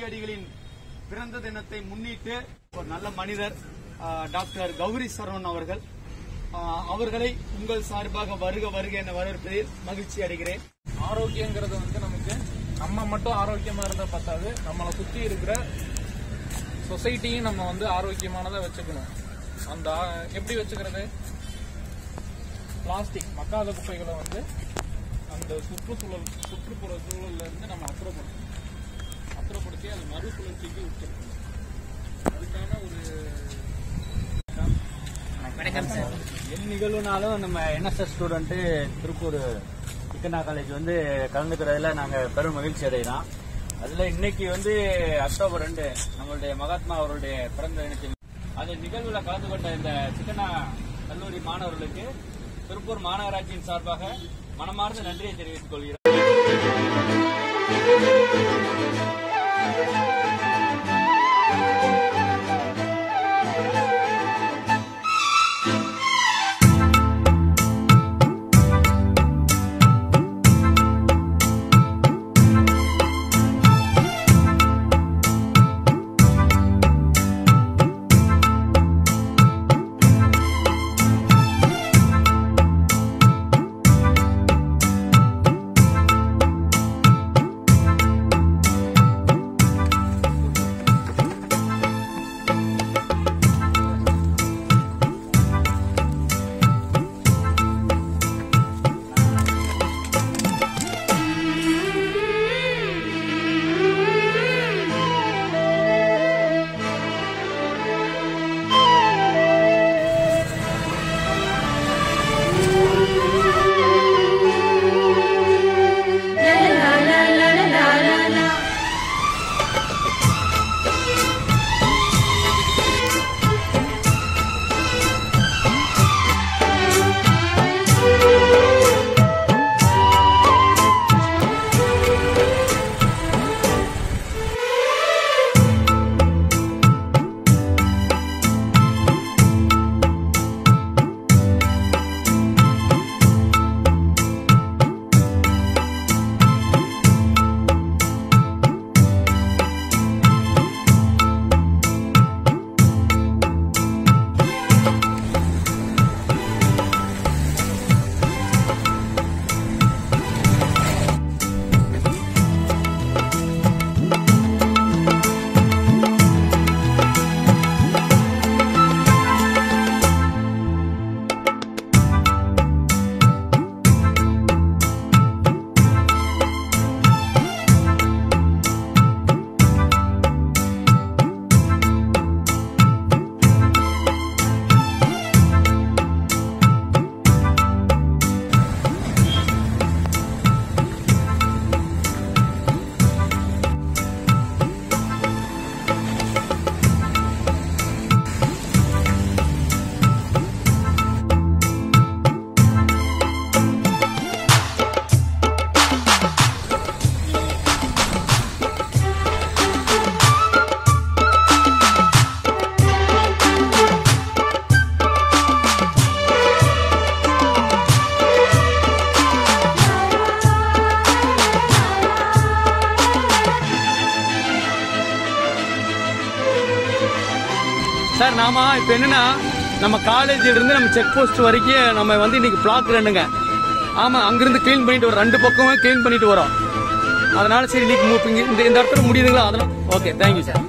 காந்தியடிகளின் பிறந்த தினத்தை முன்னிட்டு ஒரு நல்ல மனிதர் டாக்டர் கௌரி சரவணன் அவர்கள். அவர்களை உங்கள் சார்பாக வருக வருக என வரவேற்பதில் மகிழ்ச்சி அடைகிறேன். ஆரோக்கியங்கிறது வந்து நமக்கு நம்ம மட்டும் ஆரோக்கியமா இருந்தா பத்தாது. நம்மளை சுத்தி இருக்கிற சொசைட்டியும் நம்ம வந்து ஆரோக்கியமானதா வச்சுக்கணும். அந்த எப்படி வச்சுக்கிறது? பிளாஸ்டிக் மக்காத குப்பைகளை வந்து அந்த சுற்றுச்சூழல் சுற்றுப்புற சூழல்ல இருந்து நம்ம அப்புறப்படுத்தணும். அப்புறப்படுத்தி அது மறுசுழற்சிக்கு உட்படுத்தணும் அதுக்கான ஒரு என் நிகழ்வுனாலும் நம்ம என்எஸ்எஸ் ஸ்டூடெண்ட் திருப்பூர் சிக்கனா காலேஜ் வந்து கலந்துக்கிறதுல நாங்க பெரும் மகிழ்ச்சி அடைகிறோம். அதுல இன்னைக்கு வந்து அக்டோபர் ரெண்டு நம்மளுடைய மகாத்மா அவருடைய பிறந்த தினத்தில் அந்த நிகழ்வுல கலந்து கொண்ட இந்த சிக்கனா கல்லூரி மாணவர்களுக்கு திருப்பூர் மாநகராட்சியின் சார்பாக மனமார்ந்த நன்றியை தெரிவித்துக் கொள்கிறேன் Thank you. சார் நாம இப்ப என்னன்னா நம்ம காலேஜ்ல இருந்து நம்ம செக் போஸ்ட் வரைக்கும் நம்ம வந்து இன்னைக்கு பிளாக் ரெண்டுங்க ஆமா அங்கிருந்து க்ளீன் பண்ணிட்டு வரோம் ரெண்டு பக்கமும் க்ளீன் பண்ணிட்டு வரோம். அதனால சரி இன்னைக்கு இந்த இந்த இடத்துல முடியுதுங்களா? அதெல்லாம் ஓகே தேங்க்யூ சார்